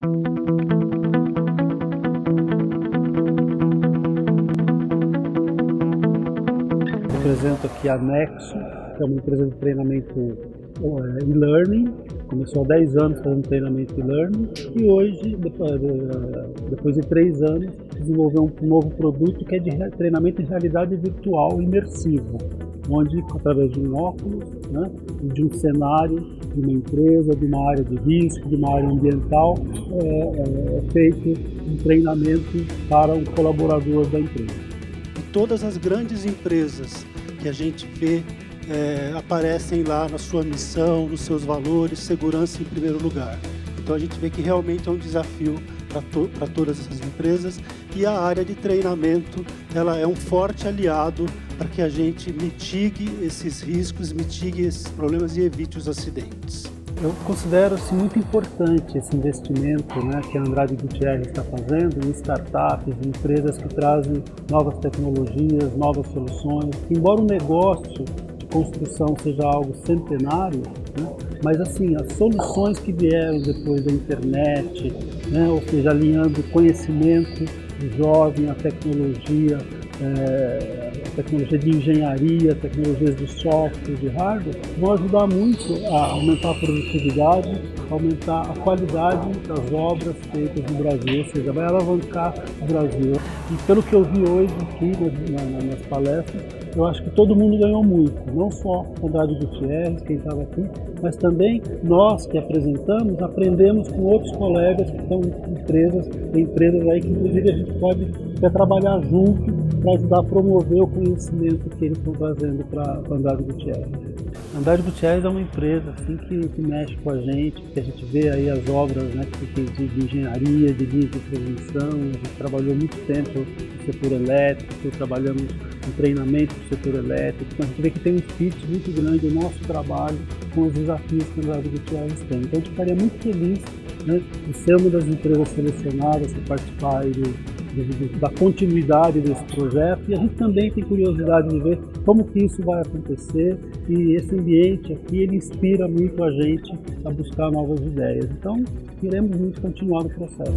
Represento aqui a Nexo, que é uma empresa de treinamento é, e-learning, começou há 10 anos fazendo treinamento e-learning e hoje, depois de 3 anos, desenvolveu um novo produto que é de treinamento em realidade virtual imersivo, onde através de um óculos, né, de um cenário, de uma empresa, de uma área de risco, de uma área ambiental, é, é, é feito um treinamento para o colaborador da empresa. E todas as grandes empresas que a gente vê é, aparecem lá na sua missão, nos seus valores, segurança em primeiro lugar. Então a gente vê que realmente é um desafio para to todas essas empresas e a área de treinamento ela é um forte aliado para que a gente mitigue esses riscos, mitigue esses problemas e evite os acidentes. Eu considero assim, muito importante esse investimento né, que a Andrade Gutierrez está fazendo em startups, em empresas que trazem novas tecnologias, novas soluções. Embora o negócio construção seja algo centenário, né? mas assim, as soluções que vieram depois da internet, né? ou seja, alinhando conhecimento do jovem, a tecnologia, é, tecnologia de engenharia, tecnologias de software, de hardware, vão ajudar muito a aumentar a produtividade, aumentar a qualidade das obras feitas no Brasil, ou seja, vai alavancar o Brasil. E pelo que eu vi hoje aqui nas, nas palestras, eu acho que todo mundo ganhou muito, não só Andrade Gutierrez, quem estava aqui, mas também nós que apresentamos, aprendemos com outros colegas que estão em empresas, empresas aí que inclusive a gente pode até trabalhar junto para ajudar a promover o conhecimento que eles estão trazendo para Andrade Gutierrez. Andrade Gutierrez é uma empresa assim, que, que, mexe com a gente, que a gente vê aí as obras né, de, de engenharia, de linha de transmissão, a gente trabalhou muito tempo no setor elétrico, trabalhamos em treinamento do setor elétrico, então a gente vê que tem um fit muito grande o nosso trabalho com os desafios que a Andrade Gutierrez tem. Então a gente ficaria muito feliz né, de ser uma das empresas selecionadas para participar do da continuidade desse projeto e a gente também tem curiosidade de ver como que isso vai acontecer e esse ambiente aqui ele inspira muito a gente a buscar novas ideias. Então, queremos muito continuar o processo.